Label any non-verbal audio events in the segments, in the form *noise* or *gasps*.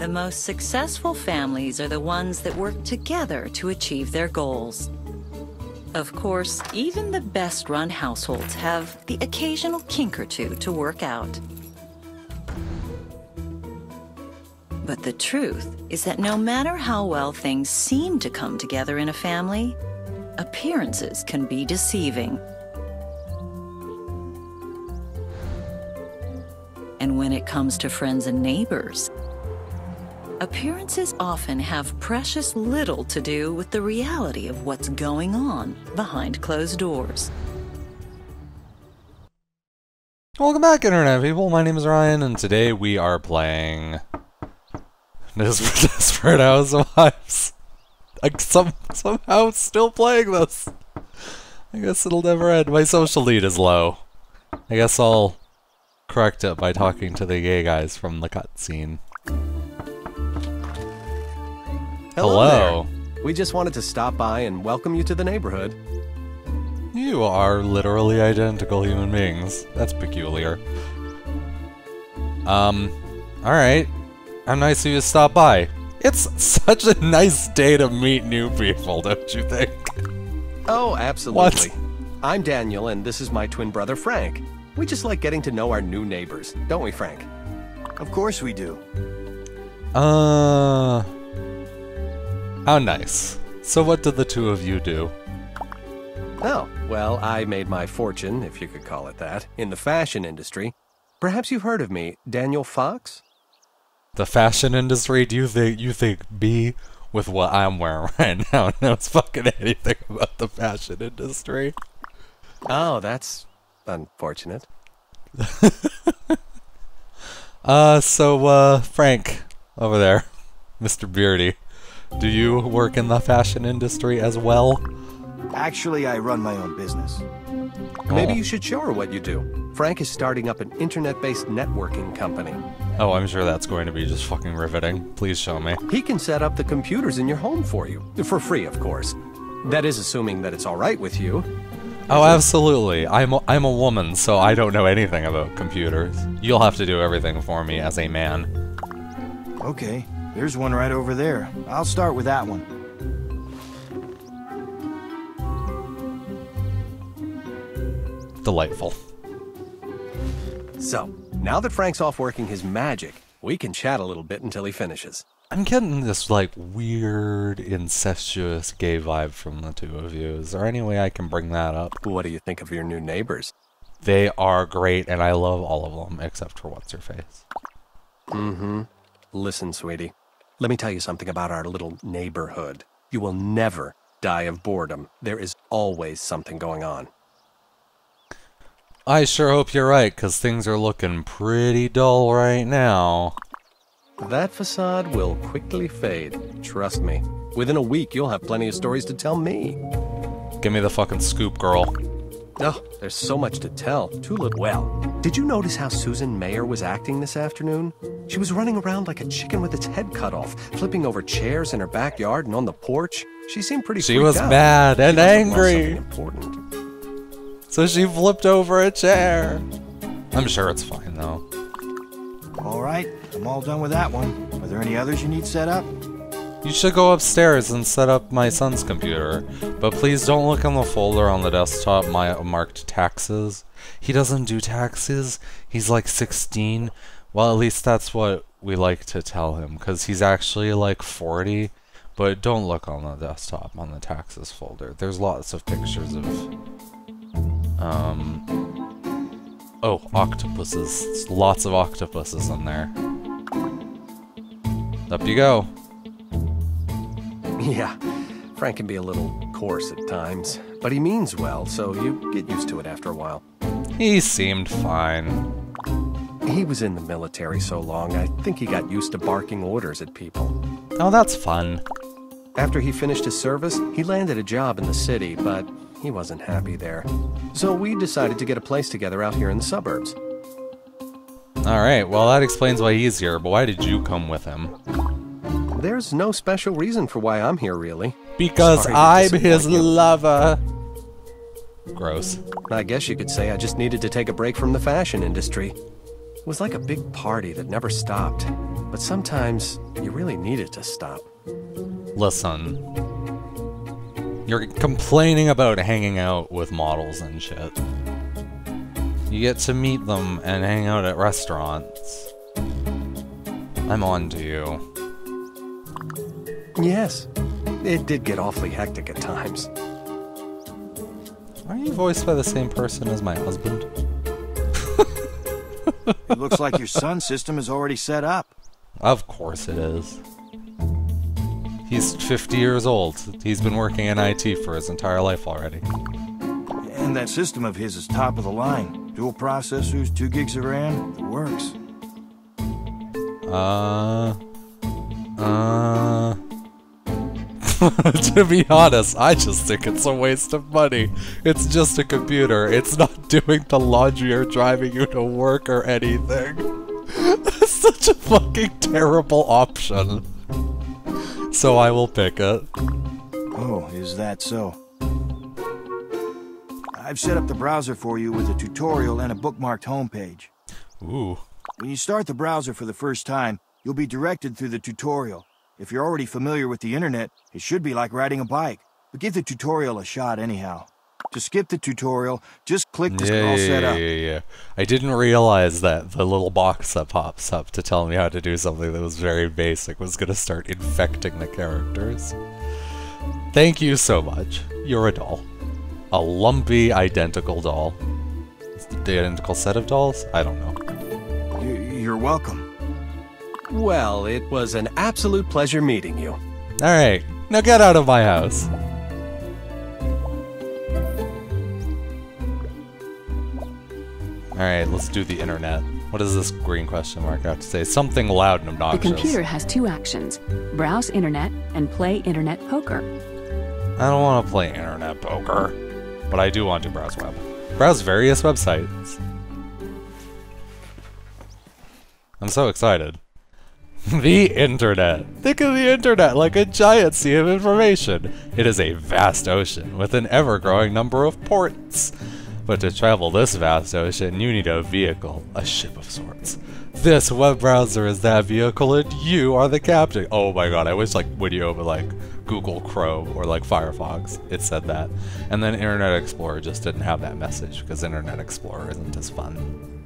The most successful families are the ones that work together to achieve their goals. Of course, even the best run households have the occasional kink or two to work out. But the truth is that no matter how well things seem to come together in a family, appearances can be deceiving. And when it comes to friends and neighbors, appearances often have precious little to do with the reality of what's going on behind closed doors. Welcome back, Internet people. My name is Ryan, and today we are playing *laughs* Desperate Housewives. I'm some, somehow still playing this. I guess it'll never end. My social lead is low. I guess I'll correct it by talking to the gay guys from the cutscene. Hello. Hello. there. We just wanted to stop by and welcome you to the neighborhood. You are literally identical human beings. That's peculiar. Um, alright. How nice of you to stop by. It's *laughs* such a nice day to meet new people, don't you think? Oh, absolutely. What? I'm Daniel, and this is my twin brother Frank. We just like getting to know our new neighbors, don't we, Frank? Of course we do. Uh. How nice. So, what did the two of you do? Oh, well, I made my fortune, if you could call it that, in the fashion industry. Perhaps you've heard of me, Daniel Fox? The fashion industry? Do you think you think B with what I'm wearing *laughs* right now knows fucking anything about the fashion industry? Oh, that's unfortunate. *laughs* Uh, so, uh, Frank, over there, *laughs* Mr. Beardy, do you work in the fashion industry as well? Actually, I run my own business. Oh. Maybe Oh. you should show her what you do. Frank is starting up an internet-based networking company. Oh, I'm sure that's going to be just fucking riveting. Please show me. He can set up the computers in your home for you. For free, of course. That is assuming that it's all right with you. Oh, absolutely. I'm a, I'm a woman, so I don't know anything about computers. You'll have to do everything for me as a man. Okay, there's one right over there. I'll start with that one. Delightful. So, now that Frank's off working his magic, we can chat a little bit until he finishes. I'm getting this like weird incestuous gay vibe from the two of you. Is there any way I can bring that up? What do you think of your new neighbors? They are great, and I love all of them except for what's her face. Mm-hmm. Listen, sweetie. Let me tell you something about our little neighborhood. You will never die of boredom. There is always something going on. I sure hope you're right, cause things are looking pretty dull right now. That facade will quickly fade. Trust me. Within a week, you'll have plenty of stories to tell me. Give me the fucking scoop, girl. Oh, there's so much to tell. Too little. Well, did you notice how Susan Mayer was acting this afternoon? She was running around like a chicken with its head cut off, flipping over chairs in her backyard and on the porch. She seemed pretty She was out. mad and She must have learned angry. something Important. So she flipped over a chair. I'm sure it's fine though. All right, I'm all done with that one. Are there any others you need set up? You should go upstairs and set up my son's computer, but please don't look in the folder on the desktop my marked taxes. He doesn't do taxes. He's like 16. Well, at least that's what we like to tell him, because he's actually like 40. But don't look on the desktop on the taxes folder. There's lots of pictures of, um, oh, octopuses. There's lots of octopuses in there. Up you go. *laughs* Yeah, Frank can be a little coarse at times, but he means well, so you get used to it after a while. He seemed fine. He was in the military so long, I think he got used to barking orders at people. Oh, that's fun. After he finished his service, he landed a job in the city, but he wasn't happy there. So we decided to get a place together out here in the suburbs. Alright, well, that explains why he's here, but why did you come with him? There's no special reason for why I'm here, really. Because Sorry I'm his you. lover. Gross. I guess you could say I just needed to take a break from the fashion industry. It was like a big party that never stopped. but sometimes you really need it to stop. Listen. You're complaining about hanging out with models and shit. You get to meet them and hang out at restaurants. I'm on to you. Yes, it did get awfully hectic at times. Are you voiced by the same person as my husband? It looks like your son system is already set up. Of course it is. He's 50 years old. He's been working in IT for his entire life already. And that system of his is top of the line. Dual processors, 2 gigs of RAM, it works. Uh. Uh. *laughs* to be honest, I just think it's a waste of money. It's just a computer. It's not *laughs* doing the laundry or driving you to work or anything. *laughs* That's such a fucking terrible option. So I will pick it. Oh, is that so? I've set up the browser for you with a tutorial and a bookmarked homepage. Ooh. When you start the browser for the first time, you'll be directed through the tutorial. If you're already familiar with the internet, it should be like riding a bike. But give the tutorial a shot anyhow. To skip the tutorial, just click the Yeah, all yeah, set yeah, up. yeah, yeah. I didn't realize that the little box that pops up to tell me how to do something that was very basic was going to start infecting the characters. Thank you so much. You're a doll. A lumpy, identical doll. Is the identical set of dolls? I don't know. You're welcome. Well, it was an absolute pleasure meeting you. Alright, now get out of my house. Alright, let's do the internet. What does this green question mark have to say? Something loud and obnoxious. The computer has two actions browse internet and play internet poker. I don't want to play internet poker, but I do want to browse web. Browse various websites. I'm so excited. *laughs* the internet. Think of the internet like a giant sea of information. It is a vast ocean with an ever growing number of ports. But to travel this vast ocean, you need a vehicle, a ship of sorts. This web browser is that vehicle, and you are the captain. Oh my god, I wish like when you open like Google Chrome or like Firefox, it said that. And then Internet Explorer just didn't have that message because Internet Explorer isn't as fun.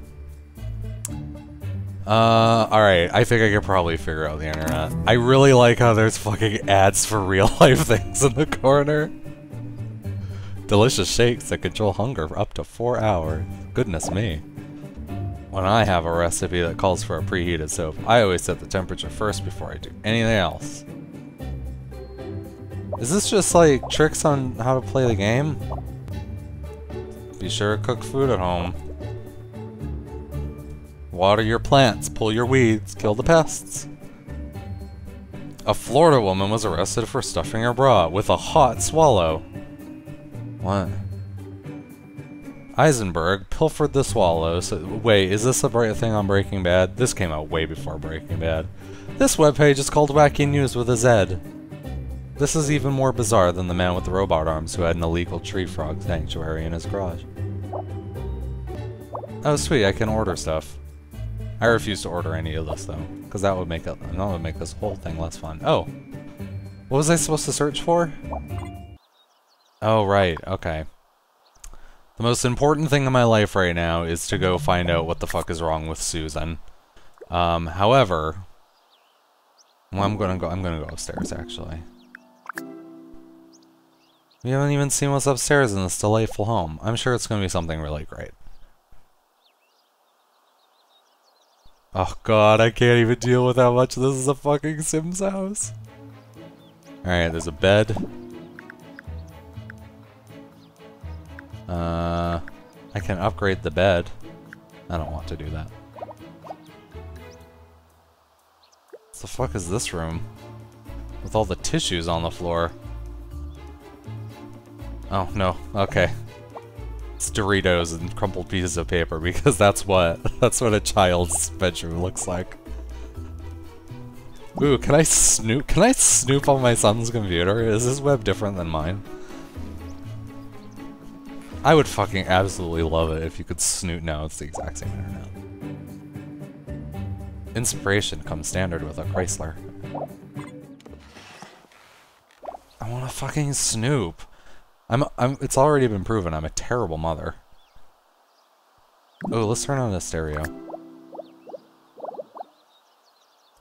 Uh, alright, I think I could probably figure out the internet. I really like how there's fucking ads for real *laughs* life things in the corner. Delicious shakes that control hunger for up to four hours. Goodness me. When I have a recipe that calls for a preheated soap, I always set the temperature first before I do anything else. Is this just like tricks on how to play the game? Be sure to cook food at home. Water your plants, pull your weeds, kill the pests. A Florida woman was arrested for stuffing her bra with a hot swallow. What? Eisenberg pilfered the swallow. So, wait, is this a bright thing on Breaking Bad? This came out way before Breaking Bad. This webpage is called Wacky News with a Z. This is even more bizarre than the man with the robot arms who had an illegal tree frog sanctuary in his garage. Oh, sweet, I can order stuff. I refuse to order any of this though, because that would make it that would make this whole thing less fun. Oh, what was I supposed to search for? Oh right, okay. The most important thing in my life right now is to go find out what the fuck is wrong with Susan. Um, however, well, I'm gonna go. I'm gonna go upstairs actually. We haven't even seen what's upstairs in this delightful home. I'm sure it's gonna be something really great. Oh god, I can't even deal with how much this is a fucking Sims house. Alright, there's a bed. Uh, I can upgrade the bed. I don't want to do that. What the fuck is this room? With all the tissues on the floor. Oh, no. Okay. It's Doritos and crumpled pieces of paper because that's what *laughs* that's what a child's bedroom looks like. Ooh, can I snoop? Can I snoop on my son's computer? Is his web different than mine? I would fucking absolutely love it if you could snoot. No, it's the exact same internet. Inspiration comes standard with a Chrysler. I want a fucking Snoop. I'm, I'm, it's already been proven I'm a terrible mother. Oh, let's turn on the stereo.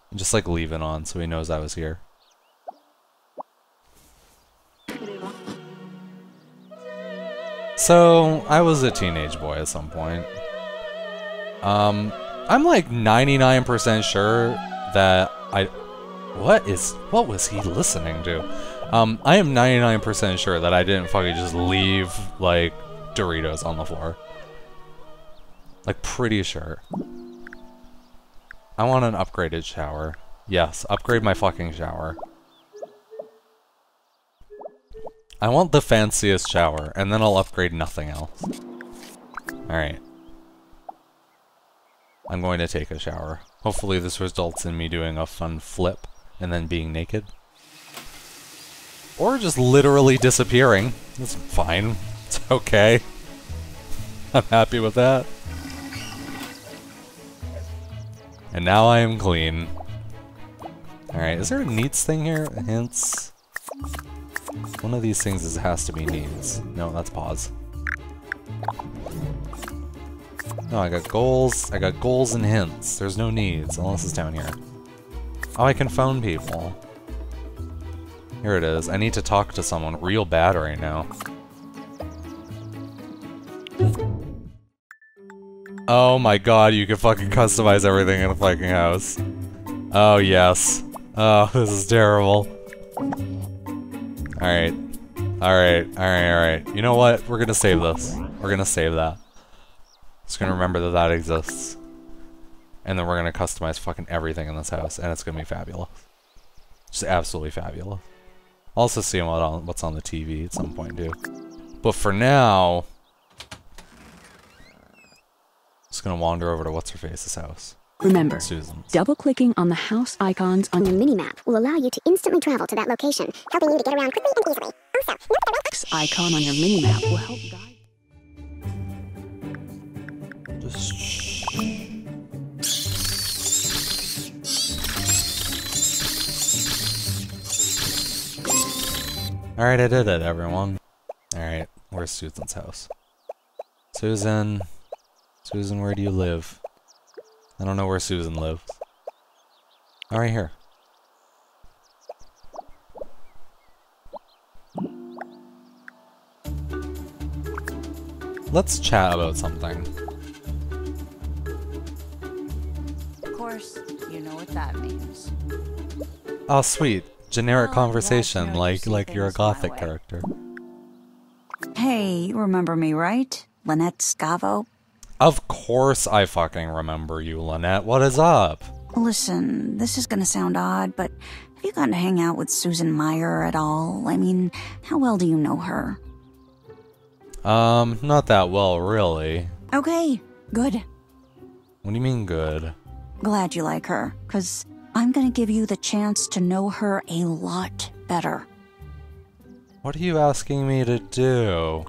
And just like leave it on so he knows I was here. So, I was a teenage boy at some point. Um, I'm like 99% sure that I... What is... What was he listening to? Um, I am 99% sure that I didn't fucking just leave, like, Doritos on the floor. Like, pretty sure. I want an upgraded shower. Yes, upgrade my fucking shower. I want the fanciest shower, and then I'll upgrade nothing else. Alright. I'm going to take a shower. Hopefully this results in me doing a fun flip, and then being naked. Or just literally disappearing. That's fine. It's okay. I'm happy with that. And now I am clean. Alright, is there a needs thing here? Hints? One of these things is, has to be needs. No, that's pause. No, I got goals. I got goals and hints. There's no needs, unless it's down here. Oh, I can phone people. Here it is. I need to talk to someone real bad right now. Oh my god, you can fucking customize everything in a fucking house. Oh, yes. Oh, *laughs* this is terrible. Alright. Alright, alright, alright. You know what? We're gonna save this. We're gonna save that. Just gonna remember that that exists. And then we're gonna customize fucking everything in this house, and it's gonna be fabulous. Just absolutely fabulous. I'll also see what on, what's on the TV at some point, too. But for now... Just gonna wander over to What's-Her-Face's house. Remember, Susan's. double-clicking on the house icons on your mini-map will allow you to instantly travel to that location, helping you to get around quickly and easily. Also, note that the X icon on your mini-map will help guide Just Alright, I did it, everyone. Alright, where's Susan's house? Susan. Susan, where do you live? I don't know where Susan lives. Oh, right here. Let's chat about something. Of course, you know what that means. Oh, sweet. Generic Oh, conversation, that's how like see like you're a gothic character. Hey, you remember me, right? Lynette Scavo? Of course I fucking remember you, Lynette. What is up? Listen, this is gonna sound odd, but have you gotten to hang out with Susan Mayer at all? I mean, how well do you know her? Um, not that well, really. Okay, good. What do you mean good? Glad you like her, because I'm gonna give you the chance to know her a lot better. What are you asking me to do?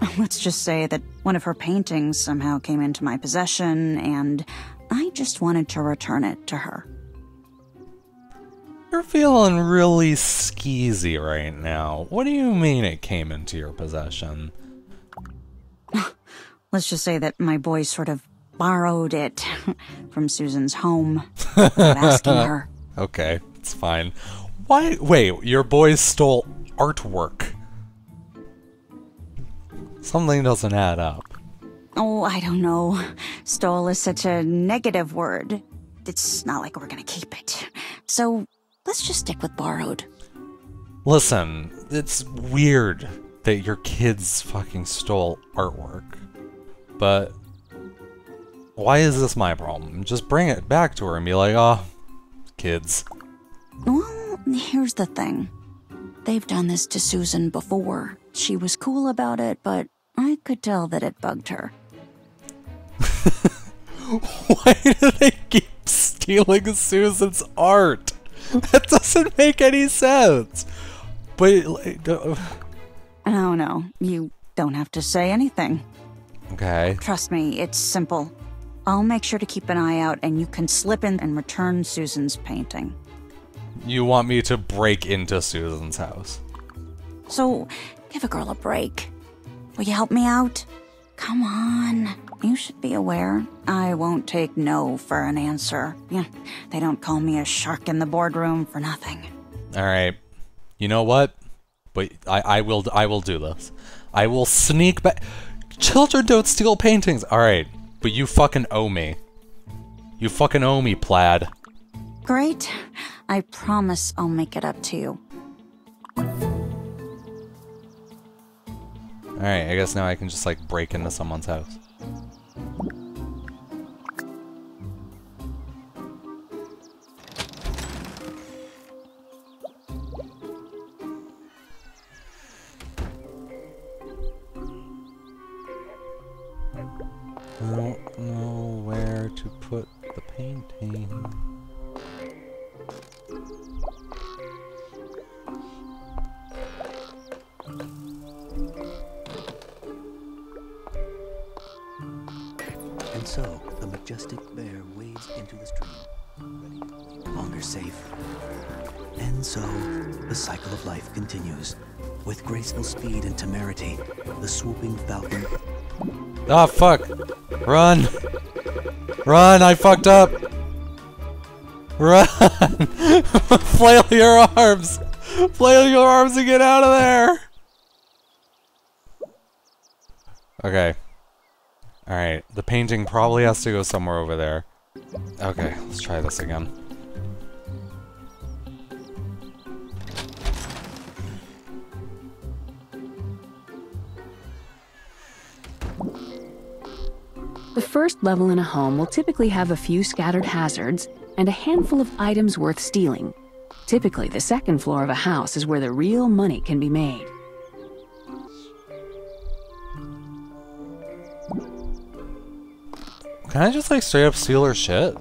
*laughs* Let's just say that one of her paintings somehow came into my possession, and I just wanted to return it to her. You're feeling really skeezy right now. What do you mean it came into your possession? *laughs* Let's just say that my boys sort of borrowed it *laughs* from Susan's home asking her. *laughs* Okay, it's fine. Why? Wait, your boys stole artwork. Something doesn't add up. Oh, I don't know. Stole is such a negative word. It's not like we're gonna keep it. So let's just stick with borrowed. Listen, it's weird that your kids fucking stole artwork. But why is this my problem? Just bring it back to her and be like, oh, kids. Well, here's the thing. They've done this to Susan before. She was cool about it, but I could tell that it bugged her. *laughs* Why do they keep stealing Susan's art? That doesn't make any sense. But, like, uh, No, no, you don't have to say anything. okay. Trust me, it's simple. I'll make sure to keep an eye out and you can slip in and return Susan's painting. You want me to break into Susan's house? So, give a girl a break. Will you help me out? Come on. You should be aware. I won't take no for an answer. Yeah, they don't call me a shark in the boardroom for nothing. All right. You know what? But I, I will I will do this. I will sneak back. Children don't steal paintings. All right, but you fucking owe me. You fucking owe me, plaid. Great. I promise I'll make it up to you. Alright, I guess now I can just like break into someone's house. I don't know where to put the painting. And so, the majestic bear wades into the stream, longer safe. And so, the cycle of life continues. With graceful speed and temerity, the swooping falcon Ah, fuck! Run! Run! I fucked up! Run! *laughs* Flail your arms! Flail your arms and get out of there! Okay. Alright, the painting probably has to go somewhere over there. Okay, let's try this again. The first level in a home will typically have a few scattered hazards and a handful of items worth stealing. Typically, the second floor of a house is where the real money can be made. Can I just like straight up steal her shit?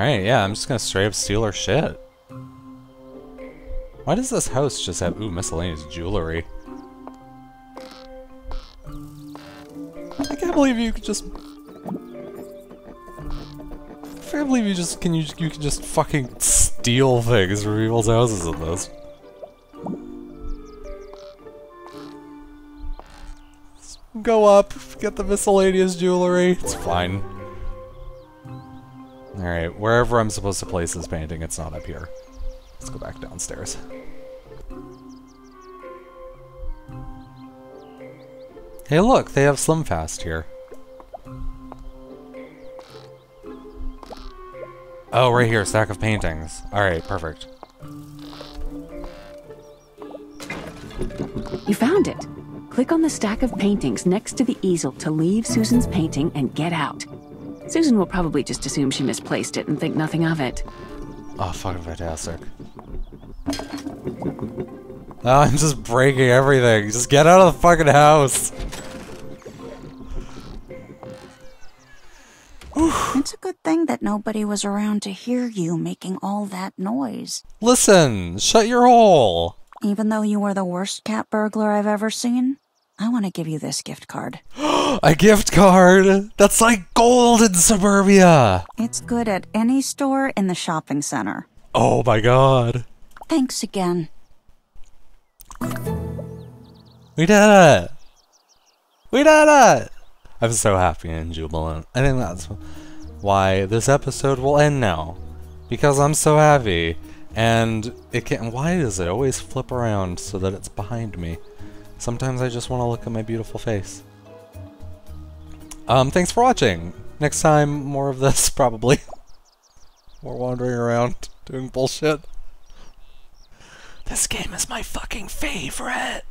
Alright, yeah, I'm just gonna straight up steal her shit. Why does this house just have, ooh, miscellaneous jewelry? I can't believe you could just I can't believe you just can you you can just fucking steal things from people's houses in this. Go up, get the miscellaneous jewelry. It's fine. Alright, wherever I'm supposed to place this painting, it's not up here. Let's go back downstairs. Hey look, they have Slim Fast here. Oh, right here, stack of paintings. Alright, perfect. You found it. Click on the stack of paintings next to the easel to leave Susan's painting and get out. Susan will probably just assume she misplaced it and think nothing of it. Oh, fucking fantastic. Oh, I'm just breaking everything. Just get out of the fucking house. It's a good thing that nobody was around to hear you making all that noise. Listen, shut your hole. Even though you were the worst cat burglar I've ever seen, I want to give you this gift card. *gasps* A gift card. That's like gold in suburbia. It's good at any store in the shopping center. Oh my god. Thanks again. We did it. We did it. I'm so happy and jubilant. I think that's why this episode will end now. Because I'm so happy. And it can't. why does it always flip around so that it's behind me? Sometimes I just want to look at my beautiful face. Um, thanks for watching. Next time, more of this, *laughs* probably. more wandering around, *laughs* doing bullshit. This game is my fucking favorite.